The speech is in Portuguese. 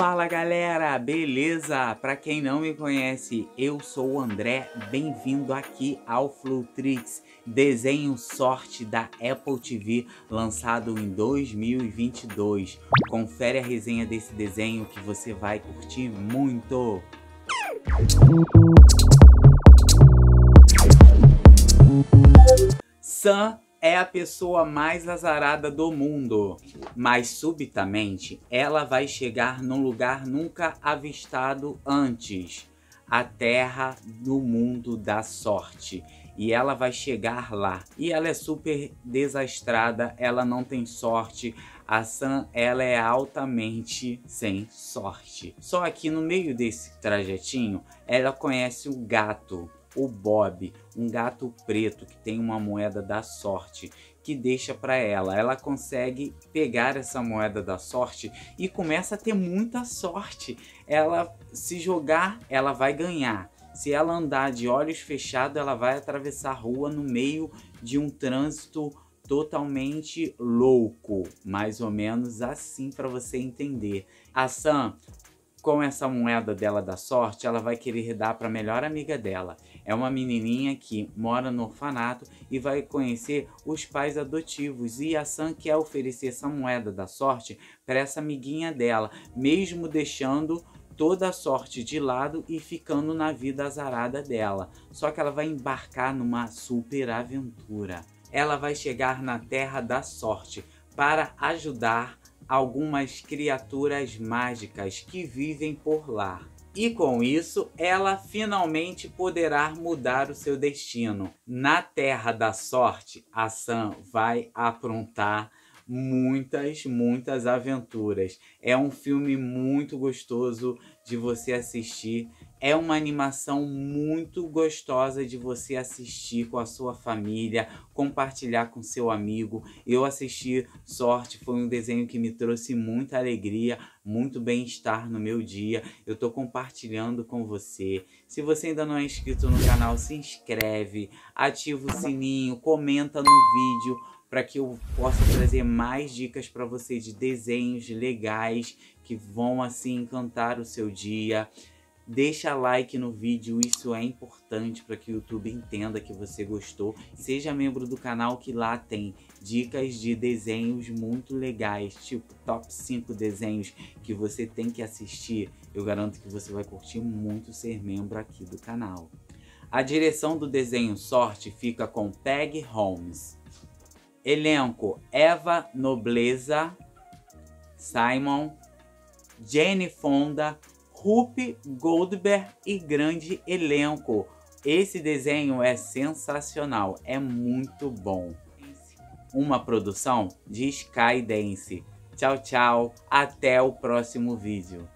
Fala galera, beleza? Para quem não me conhece, eu sou o André, bem-vindo aqui ao Flutrix, desenho sorte da Apple TV, lançado em 2022. Confere a resenha desse desenho que você vai curtir muito. Sam é a pessoa mais azarada do mundo, mas subitamente ela vai chegar num lugar nunca avistado antes a terra do mundo da sorte. E ela vai chegar lá. E ela é super desastrada, ela não tem sorte. A Sam, ela é altamente sem sorte. Só que no meio desse trajetinho, ela conhece o gato o Bob, um gato preto que tem uma moeda da sorte que deixa para ela. Ela consegue pegar essa moeda da sorte e começa a ter muita sorte. Ela se jogar, ela vai ganhar. Se ela andar de olhos fechados, ela vai atravessar a rua no meio de um trânsito totalmente louco, mais ou menos assim para você entender. A Sam com essa moeda dela da sorte, ela vai querer dar para a melhor amiga dela. É uma menininha que mora no orfanato e vai conhecer os pais adotivos. E a Sam quer oferecer essa moeda da sorte para essa amiguinha dela, mesmo deixando toda a sorte de lado e ficando na vida azarada dela. Só que ela vai embarcar numa super aventura. Ela vai chegar na Terra da Sorte para ajudar algumas criaturas mágicas que vivem por lá. E com isso, ela finalmente poderá mudar o seu destino. Na Terra da Sorte, a Sam vai aprontar muitas, muitas aventuras. É um filme muito gostoso de você assistir. É uma animação muito gostosa de você assistir com a sua família, compartilhar com seu amigo. Eu assisti Sorte, foi um desenho que me trouxe muita alegria, muito bem-estar no meu dia. Eu estou compartilhando com você. Se você ainda não é inscrito no canal, se inscreve, ativa o sininho, comenta no vídeo para que eu possa trazer mais dicas para você de desenhos legais que vão assim encantar o seu dia. Deixa like no vídeo, isso é importante para que o YouTube entenda que você gostou. Seja membro do canal que lá tem dicas de desenhos muito legais, tipo top 5 desenhos que você tem que assistir. Eu garanto que você vai curtir muito ser membro aqui do canal. A direção do desenho Sorte fica com Peg Holmes. Elenco: Eva Nobleza, Simon, Jane Fonda, Rupe Goldberg e grande elenco. Esse desenho é sensacional, é muito bom. Uma produção de Skydance. Tchau, tchau. Até o próximo vídeo.